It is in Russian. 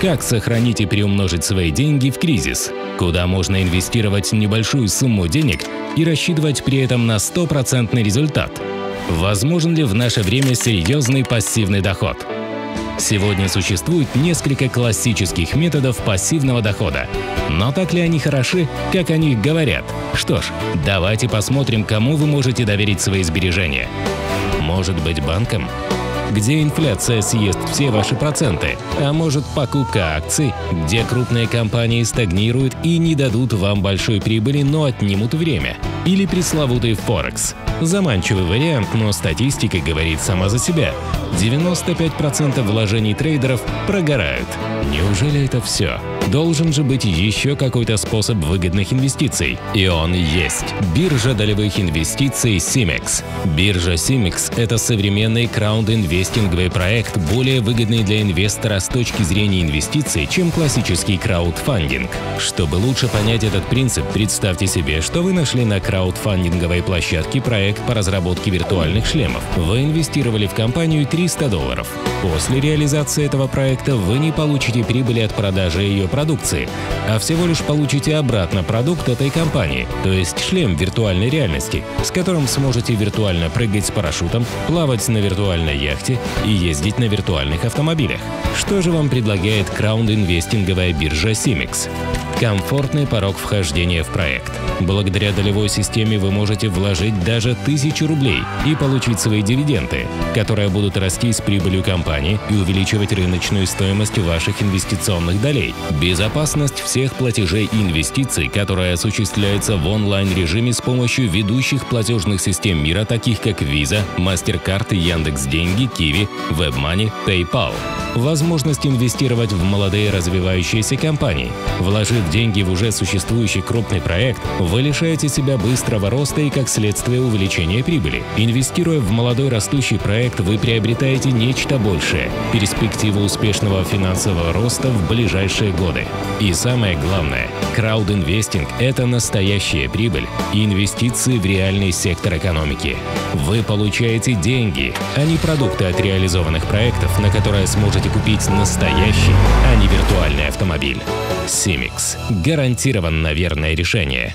Как сохранить и приумножить свои деньги в кризис? Куда можно инвестировать небольшую сумму денег и рассчитывать при этом на стопроцентный результат? Возможен ли в наше время серьезный пассивный доход? Сегодня существует несколько классических методов пассивного дохода. Но так ли они хороши, как о них говорят? Что ж, давайте посмотрим, кому вы можете доверить свои сбережения. Может быть, банкам? Где инфляция съест все ваши проценты, а может покупка акций, где крупные компании стагнируют и не дадут вам большой прибыли, но отнимут время. Или пресловутый Форекс. Заманчивый вариант, но статистика говорит сама за себя. 95% вложений трейдеров прогорают. Неужели это все? Должен же быть еще какой-то способ выгодных инвестиций. И он есть. Биржа долевых инвестиций CIMEX. Биржа CIMEX – это современный краунд-инвестинговый проект, более выгодный для инвестора с точки зрения инвестиций, чем классический краудфандинг. Чтобы лучше понять этот принцип, представьте себе, что вы нашли на краудфандинговой площадке проект по разработке виртуальных шлемов. Вы инвестировали в компанию 300 долларов. После реализации этого проекта вы не получите прибыли от продажи ее продукции, а всего лишь получите обратно продукт этой компании, то есть шлем виртуальной реальности, с которым сможете виртуально прыгать с парашютом, плавать на виртуальной яхте и ездить на виртуальных автомобилях. Что же вам предлагает краунд-инвестинговая биржа Simix? Комфортный порог вхождения в проект. Благодаря долевой системе вы можете вложить даже тысячу рублей и получить свои дивиденды, которые будут расти с прибылью компании и увеличивать рыночную стоимость ваших инвестиционных долей. Безопасность всех платежей и инвестиций, которая осуществляется в онлайн-режиме с помощью ведущих платежных систем мира, таких как Visa, MasterCard, Яндекс.Деньги, Kiwi, WebMoney, PayPal возможность инвестировать в молодые развивающиеся компании. Вложив деньги в уже существующий крупный проект, вы лишаете себя быстрого роста и, как следствие, увеличения прибыли. Инвестируя в молодой растущий проект, вы приобретаете нечто большее – перспективу успешного финансового роста в ближайшие годы. И самое главное – краудинвестинг – это настоящая прибыль и инвестиции в реальный сектор экономики. Вы получаете деньги, а не продукты от реализованных проектов, на которые сможете можете купить настоящий, а не виртуальный автомобиль. Симикс. Гарантированно верное решение.